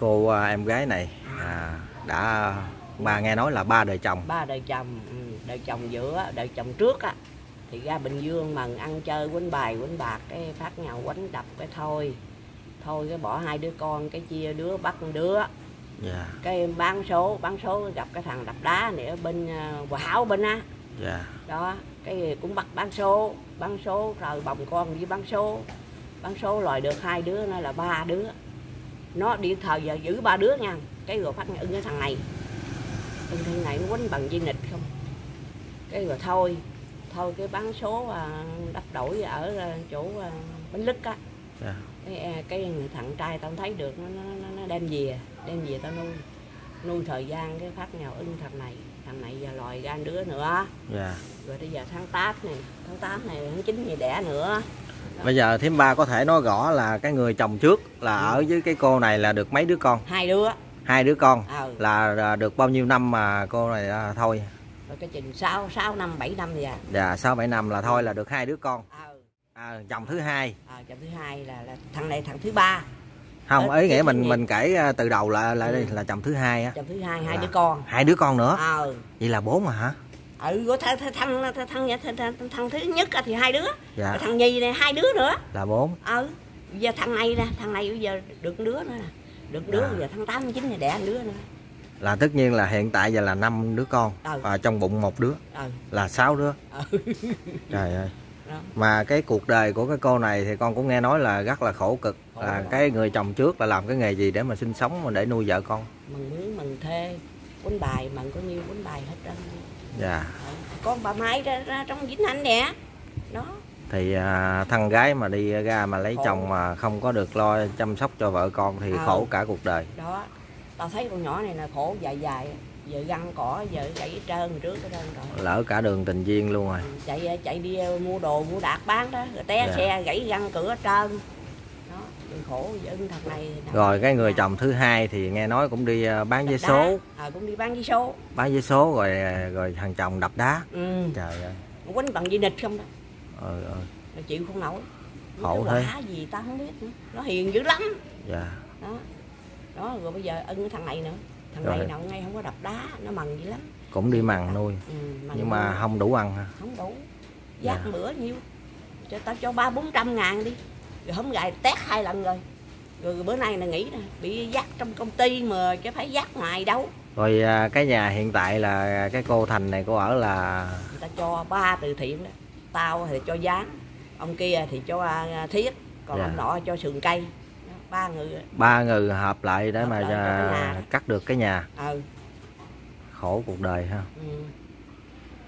cô à, em gái này à, đã ba nghe nói là ba đời chồng. Ba đời chồng ừ, đời chồng giữa đời chồng trước á thì ra bình dương mần ăn chơi quýnh bài quýnh bạc cái phát nhau quánh đập cái thôi. Thôi cái bỏ hai đứa con cái chia đứa bắt đứa. Dạ. Cái bán số bán số gặp cái thằng đập đá này ở bên uh, Hòa Hảo bên á. Dạ. Đó cái cũng bắt bán số bán số rồi bồng con với bán số. Bán số lòi được hai đứa nó là ba đứa nó điện thời giờ giữ ba đứa nha. Cái rồi phát ưng cái thằng này. Ưng thằng này nó quánh bằng dây nịch không? Cái rồi thôi thôi cái bán số à, đắp đổi ở à, chỗ à, bánh lứt á. Dạ. Cái, cái thằng trai tao thấy được nó, nó, nó, đem về đem về tao nuôi. Nuôi thời gian cái phát nhau ưng thằng này. Thằng này giờ lòi ra đứa nữa. Dạ. Rồi bây giờ tháng 8 này tháng 8 này tháng 9 thì đẻ nữa bây giờ thím ba có thể nói rõ là cái người chồng trước là ở với cái cô này là được mấy đứa con? Hai đứa. Hai đứa con. Ờ là được bao nhiêu năm mà cô này à, thôi? Rồi cái chừng 6 6 năm 7 năm vậy dạ sáu bảy năm là thôi là được hai đứa con. Ờ à, chồng thứ hai. Ờ chồng thứ hai là, là thằng này thằng thứ ba. Không Ờ, ý nghĩa mình mình kể à, từ đầu là là Ừ. là chồng thứ hai á. Chồng thứ hai hai Là- đứa con. Hai đứa con nữa? Ờ vậy là bốn mà hả ừ thằng thằng thằng thằng, thằng, thứ nhất thì hai đứa. Dạ. Rồi thằng nhì này hai đứa nữa. Là bốn. Ừ giờ thằng này nè thằng này bây giờ được đứa nữa nè. Được đứa À. giờ tháng 8 tháng 9 này đẻ đứa nữa. Là tất nhiên là hiện tại giờ là năm đứa con Ừ. và trong bụng một đứa. Ừ. Là sáu đứa. Ừ. Trời ơi. Đó. mà cái cuộc đời của cái cô này thì con cũng nghe nói là rất là khổ cực Khổ là lắm. cái người chồng trước là làm cái nghề gì để mà sinh sống mà để nuôi vợ con? Mừng mướn mừng thê quýnh bài mừng có nhiêu quýnh bài hết trơn dạ Ừ. con bà mai ra, ra trong vĩnh hạnh nè đó thì à, thằng gái mà đi ra mà lấy Khổ. chồng mà không có được lo chăm sóc cho vợ con thì Ừ. khổ cả cuộc đời đó tao thấy con nhỏ này là khổ dài dài giờ găng cỏ giờ gãy trơn trước hết rồi lỡ cả đường tình duyên luôn rồi chạy chạy đi ờ, mua đồ mua đạt bán đó rồi té Dạ. xe gãy găng cửa trơn khổ ưng thật này rồi cái người chồng thứ hai thì nghe nói cũng đi à, bán vé Đập số. à, cũng đi bán vé số. Bán vé số rồi à, rồi thằng chồng đập đá. Ừ. trời ơi. Quýnh bằng dây nịch không đó. Ừ, ừ. chịu không nổi. Khổ thế. gì tao không biết nữa. nó hiền dữ lắm. Dạ. Đó. Đó rồi bây giờ ưng cái thằng này nữa. Thằng Rồi. này nào ngay không có đập đá nó mần dữ lắm. Cũng đi mằn nuôi. Ừ, mần nhưng mà nuôi. không đủ ăn ha không đủ. Giác Dạ. bữa nhiêu. Cho tao cho ba bốn trăm ngàn đi rồi không gài tét hai lần rồi. Rồi bữa nay là nghỉ nè bị dắt trong công ty mà chứ phải dắt ngoài đâu. Rồi à, cái nhà hiện tại là cái cô thành này cô ở là người ta cho ba từ thiện đó tao thì cho dán ông kia thì cho à, thiết còn Dạ. ông nọ cho sườn cây. Ba người. Ba người hợp lại để Hợp mà lại à, cắt được cái nhà. Ờ khổ cuộc đời ha. Ừ.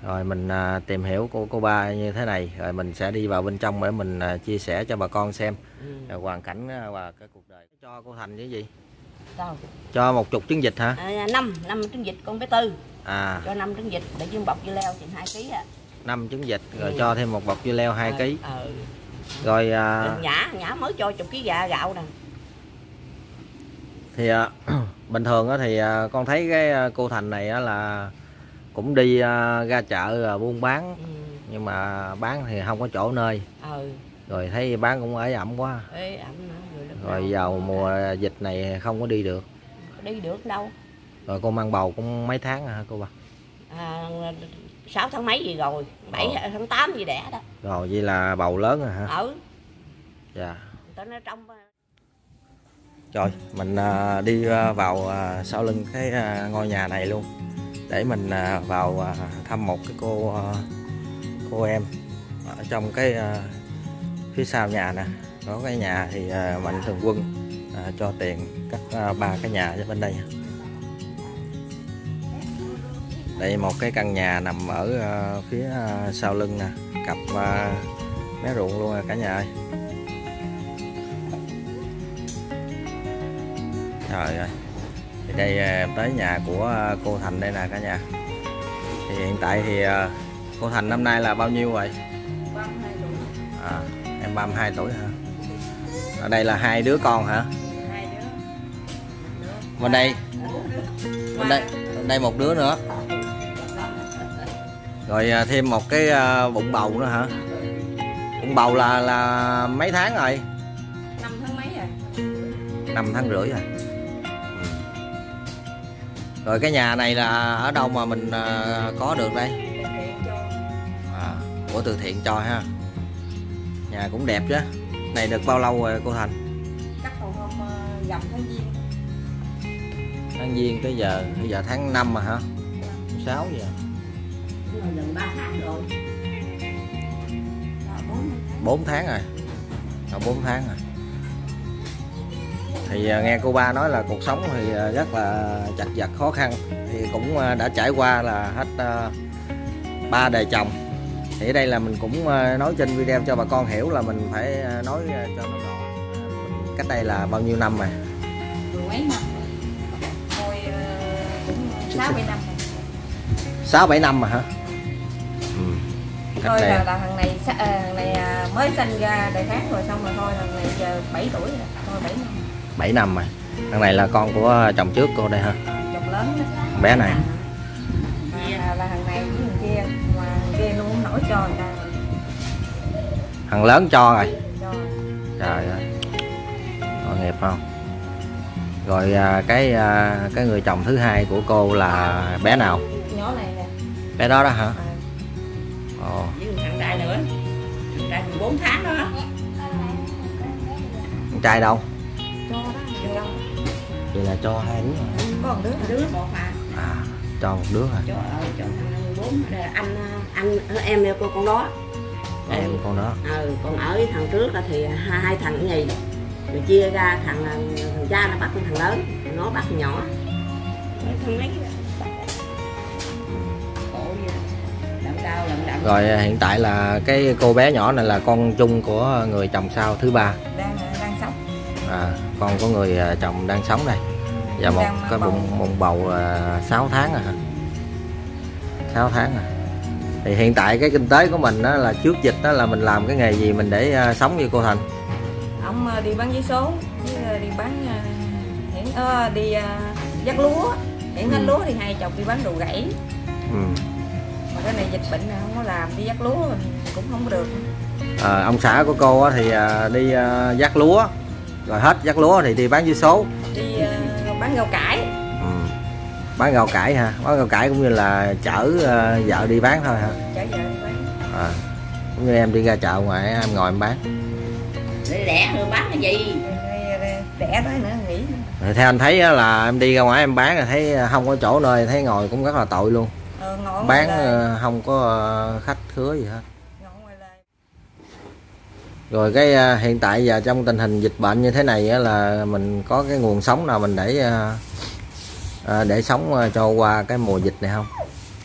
rồi mình à, tìm hiểu cô cô ba như thế này rồi mình sẽ đi vào bên trong để mình à, chia sẻ cho bà con xem. Ừ. hoàn cảnh à, và cái cuộc đời cho cô thành cái gì? Sao? Cho một chục trứng vịt hả? À, năm năm trứng vịt con bé tư. À. Cho năm trứng vịt để dương bọc dưa leo chừng hai ký à năm trứng vịt rồi Ừ. cho thêm một bọc dưa leo 2 kg ờ. Rồi à, nhã nhã mới cho chục ký gà gạo nè. Thì à, bình thường á thì à, con thấy cái à, cô thành này á là cũng đi à, ra chợ à, buôn bán. Ừ. nhưng mà bán thì không có chỗ nơi. Ờ rồi thấy bán cũng ế ẩm quá. Ê ẩm nữa rồi vào mùa dịch này không có đi được. Đi được đâu. Rồi cô mang bầu cũng mấy tháng à hả cô bà? À, 6 tháng mấy gì rồi? 7 Ồ. tháng 8 gì đẻ đó. Rồi vậy là bầu lớn rồi hả? Ở dạ. Nói trong rồi mình à, đi à, vào à, sau lưng cái à, ngôi nhà này luôn để mình à, vào à, thăm một cái cô à, cô em ở trong cái phía sau nhà nè. Có cái nhà thì mạnh thường quân cho tiền cắt ba cái nhà ở bên đây. Đây một cái căn nhà nằm ở phía sau lưng nè, cặp mé ruộng luôn cả nhà ơi. Trời ơi đây à, em tới nhà của à, cô Thành đây nè cả nhà. Thì hiện tại thì à, cô Thành năm nay là bao nhiêu rồi? À, em 32 tuổi hả? Ở đây là hai đứa con hả? Hai đứa bên đây bên đây bên đây một đứa nữa. Rồi à, thêm một cái à, bụng bầu nữa hả? Bụng bầu là là mấy tháng rồi? Năm tháng mấy rồi? Năm tháng rưỡi rồi rồi cái nhà này là ở đâu mà mình à, có được đây? À, của từ thiện cho ha. Nhà cũng đẹp chứ. Này được bao lâu rồi cô thành? Cắt cầu hôm dòng tháng giêng. Tháng giêng tới giờ bây giờ tháng 5 mà hả? 6 giờ. Gần ba tháng rồi. Bốn 4 tháng rồi. Còn 4 tháng rồi thì à, nghe cô ba nói là cuộc sống thì à, rất là chặt vật khó khăn. Thì cũng à, đã trải qua là hết ba đời chồng. Thì ở đây là mình cũng nói trên video cho bà con hiểu là mình phải nói cho nó rõ cách đây là bao nhiêu năm mười mấy năm cũng sáu bảy năm rồi. Sáu bảy năm mà hả? Ừ. cách thôi đây là, là thằng này thằng này mới sinh ra đầy tháng rồi xong rồi thôi thằng này giờ 7 tuổi rồi thôi 7 năm 7 năm rồi. Thằng này là con của chồng trước cô đây hả chồng lớn đó. bé này. À, là thằng này với thằng kia. Mà thằng kia nó không nổi cho người ta thằng lớn cho rồi. Cho trời ơi. Tội nghiệp không? Rồi à, cái à, cái người chồng thứ hai của cô là bé nào? Nhỏ này nè. Bé đó đó hả? À, ồ. Với thằng trai nữa. Thằng trai 14 tháng đó. Con trai đâu là cho hai đứa rồi. có một đứa đứa. Một à à cho một đứa rồi cho ờ, cho thằng 14 đây là anh anh em yêu cô con đó. Em con đó. Ừ, còn ở với thằng trước á thì hai, hai thằng nhì rồi chia ra thằng thằng cha nó bắt con thằng lớn nó bắt thằng nhỏ. Thằng mấy đặng rồi à, hiện tại là cái cô bé nhỏ này là con chung của người chồng sau thứ ba. Đang đang sống. À, con của người à, chồng đang sống đây và một cái bụng bụng bầu à, 6 tháng rồi hả? 6 tháng rồi thì hiện tại cái kinh tế của mình đó là trước dịch đó là mình làm cái nghề gì mình để à, sống như cô Thành? Ông đi bán giấy số với đi bán hiển ờ, đi dắt lúa. Hiển Ừ. lúa thì hai chồng đi bán đồ gãy. Ừ. mà cái này dịch bệnh này không có làm đi dắt lúa mình cũng không có được. À, ông xã của cô thì à, đi à, dắt lúa. Rồi hết dắt lúa thì đi bán vé số bán rau cải ừ. bán rau cải ha bán rau cải cũng như là chở à, vợ đi bán thôi hả chở vợ đi bán à. cũng như em đi ra chợ ngoài em ngồi em bán để đẻ rồi bán cái gì đẻ tới nữa nghỉ nữa. theo anh thấy á là em đi ra ngoài em bán rồi thấy không có chỗ nơi thấy ngồi cũng rất là tội luôn ngồi bán lề, ờ, không có khách khứa gì hết. Rồi cái ờ, hiện tại giờ trong tình hình dịch bệnh như thế này á, là mình có cái nguồn sống nào mình để ờ, ờ, để sống ờ, cho qua cái mùa dịch này không?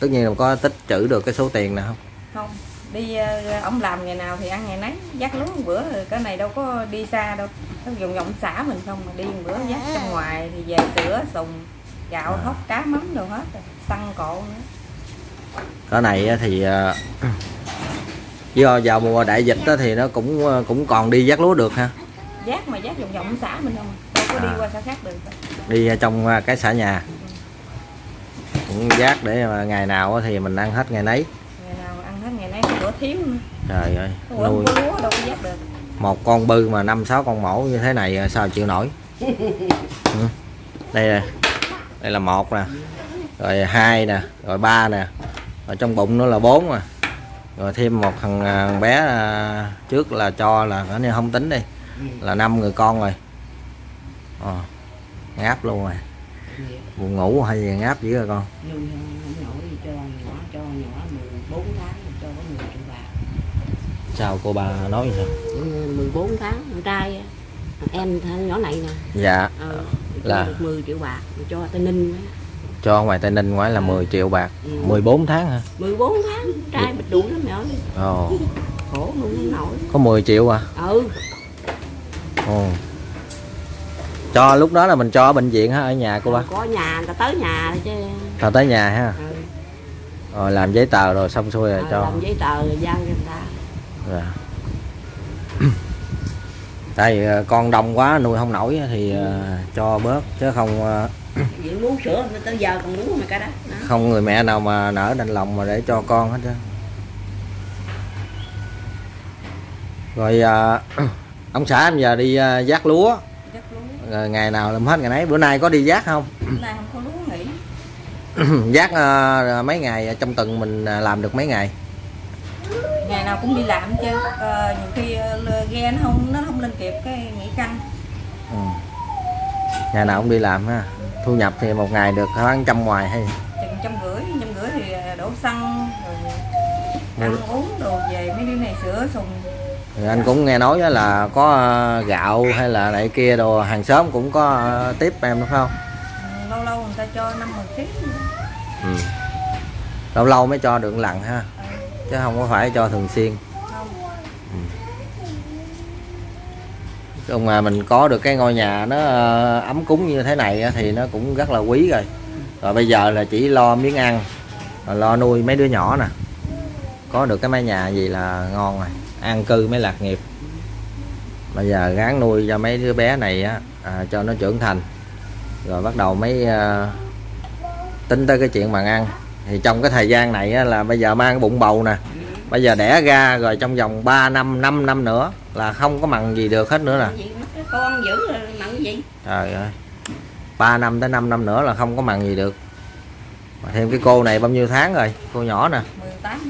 Tất nhiên là có tích trữ được cái số tiền nào không? Không. Đi ờ, ông làm ngày nào thì ăn ngày nấy. Dắt lúa một bữa rồi cái này đâu có đi xa đâu. Nó dùng vòng xã mình không mà đi một bữa dắt trong ngoài thì về sữa sùng gạo À. thóc cá mắm đồ hết rồi xăng cộ nữa. Cái này á thì ờ, do vào mùa đại dịch đó thì nó cũng ờ, cũng còn đi dắt lúa được ha. Dắt mà dắt vòng vòng xã mình không đâu có đi À. qua xã khác được. Đi ở trong ờ, cái xã nhà. Cũng dắt để mà ngày nào thì mình ăn hết ngày nấy. Ngày nào ăn hết ngày nấy bữa thiếu nữa trời ơi nuôi. không có lúa đâu có dắt được. Một con bư mà năm sáu con mổ như thế này ờ, sao chịu nổi? Ừ. đây nè đây là một nè rồi hai nè rồi ba nè. Rồi trong bụng nữa là bốn nè rồi thêm một thằng à, bé à, trước là cho là nó không tính đi. Là năm người con rồi. Ờ, ngáp luôn rồi. Buồn ngủ hay gì ngáp dữ rồi con. Nhưng không nổi gì cho nhỏ cho nhỏ 14 tháng cho có 10 triệu bạc. Sao cô bà nói sao Ừ, 14 tháng con trai em nhỏ này nè. Dạ. Ờ, Là- là? được 10 triệu bạc cho tây ninh. Cho ngoài tây ninh ngoài là 10 triệu bạc Ừ. 14 tháng hả? 14 tháng trai bịch đuổi lắm mẹ ơi. Ồ. Khổ luôn không nổi. Có 10 triệu à? Ừ. Ồ. Cho lúc đó là mình cho ở bệnh viện hả? Ở nhà cô ba? Có nhà người ta tới nhà chứ. Cho tới nhà ha? Ừ. rồi làm giấy tờ rồi xong xuôi rồi Ờ, cho. làm giấy tờ rồi giao cho người ta. Dạ. tại ờ, con đông quá nuôi không nổi thì ờ, cho bớt chứ không Viện muốn sữa tới giờ còn muốn mà cái đó, đó. không người mẹ nào mà nở đành lòng mà để cho con hết trơn. Rồi ờ, ông xã em giờ đi ờ, vác lúa. Lúa. Rồi ngày nào làm hết ngày nấy. Bữa nay có đi vác không? Hôm nay không có lúa nghỉ. Giác à, mấy ngày trong tuần mình à, làm được mấy ngày? Ngày nào cũng đi làm chứ ờ, nhiều khi ờ, ghe nó không nó không lên kịp cái nghỉ canh ừ. ngày nào cũng đi làm ha thu nhập thì một ngày được khoảng trăm ngoài hay? Chừng trăm rưỡi trăm rưỡi thì ờ, đổ xăng rồi ăn uống đồ về mấy đứa này sữa sùng. Thì anh cũng nghe nói là có à, gạo hay là này kia đồ hàng xóm cũng có à, tiếp em đúng không? Ừ, lâu lâu người ta cho năm mười ký ừ. lâu lâu mới cho được lần ha. Ờ, chứ không có phải cho thường xuyên Còn mà mình có được cái ngôi nhà nó ờ, ấm cúng như thế này thì nó cũng rất là quý rồi. Rồi bây giờ là chỉ lo miếng ăn rồi lo nuôi mấy đứa nhỏ nè. Có được cái mái nhà gì là ngon rồi an cư mới lạc nghiệp. Bây giờ gán nuôi cho mấy đứa bé này á à, cho nó trưởng thành. Rồi bắt đầu mới à, tính tới cái chuyện bằng ăn. Thì trong cái thời gian này á, là bây giờ mang bụng bầu nè bây giờ đẻ ra rồi trong vòng 3 năm 5 năm nữa là không có mặn gì được hết nữa nè. Con giữ rồi mặn gì? Trời ơi. 3 năm tới 5 năm nữa là không có mặn gì được. Mà thêm cái cô này bao nhiêu tháng rồi? Cô nhỏ nè. 18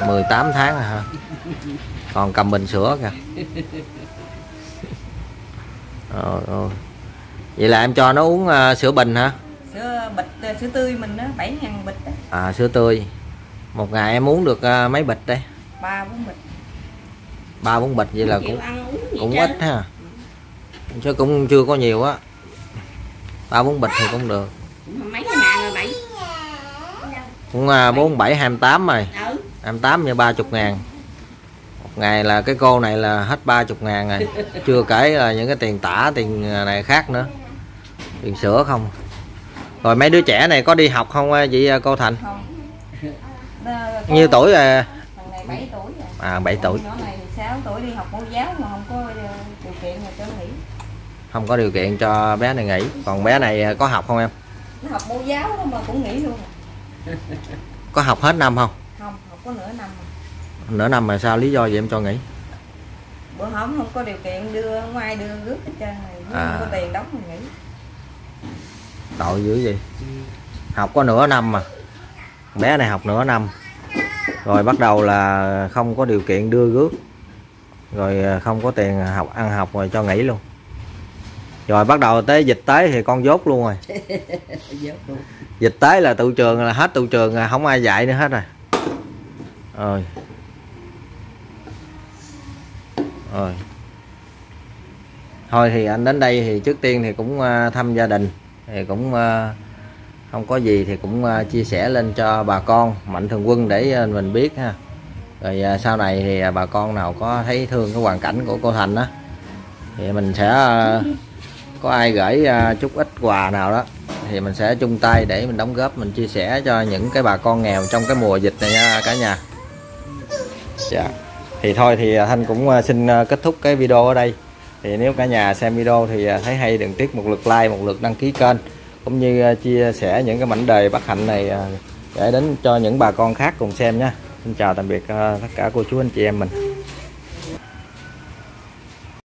tháng 18 tháng rồi hả? Còn cầm bình sữa kìa. Rồi, rồi. vậy là em cho nó uống ờ, sữa bình hả? Sữa bịch ờ, sữa tươi mình đó 7 ngàn bịch đó. À sữa tươi một ngày em uống được ờ, mấy bịch đây? Ba bốn bịch. Ba bốn bịch vậy là cũng cũng ít ha. Chứ cũng chưa có nhiều á. Ba bốn bịch thì cũng được. Mấy cái ngàn rồi bảy? Cũng à, bốn bảy hai tám rồi. Ừ. 28 như 30 ngàn. Một ngày là cái cô này là hết 30 ngàn rồi. Chưa kể là những cái tiền tả tiền này khác nữa. Tiền sữa không. Rồi mấy đứa trẻ này có đi học không à, à, cô Thành? Không nhiêu tuổi rồi thằng này 7 tuổi rồi. À 7 tuổi. Nhỏ này thì 6 tuổi đi học mẫu giáo mà không có ờ, điều kiện mà cho nghỉ. Không có điều kiện cho bé này nghỉ. Còn bé này à, có học không em? Nó học mẫu giáo mà cũng nghỉ luôn. Có học hết năm không? Không học có nửa năm mà. nửa năm mà sao lý do gì em cho nghỉ? Bữa hổm không có điều kiện đưa ngoài đưa rước hết trơn này À. không có tiền đóng mình nghỉ. Tội dữ gì học có nửa năm mà bé này học nửa năm. Rồi bắt đầu là không có điều kiện đưa rước. Rồi à, không có tiền học ăn học rồi cho nghỉ luôn. Rồi bắt đầu tới dịch tế thì con dốt luôn rồi. Dịch tế là tụ trường là hết tụ trường là không ai dạy nữa hết rồi. Rồi. Rồi. Thôi thì anh đến đây thì trước tiên thì cũng à, thăm gia đình thì cũng à, không có gì thì cũng à, chia sẻ lên cho bà con. Mạnh thường quân để à, mình biết ha. Rồi à, sau này thì bà con nào có thấy thương cái hoàn cảnh của cô Thành á, thì mình sẽ có ai gửi chút ít quà nào đó, thì mình sẽ chung tay để mình đóng góp, mình chia sẻ cho những cái bà con nghèo trong cái mùa dịch này nha cả nhà. Dạ. Thì thôi thì Thanh cũng xin kết thúc cái video ở đây. Thì nếu cả nhà xem video thì thấy hay đừng tiếc một lượt like, một lượt đăng ký kênh cũng như à, chia sẻ những cái mảnh đời bất hạnh này à, để đến cho những bà con khác cùng xem nha xin chào tạm biệt à, tất cả cô chú anh chị em mình.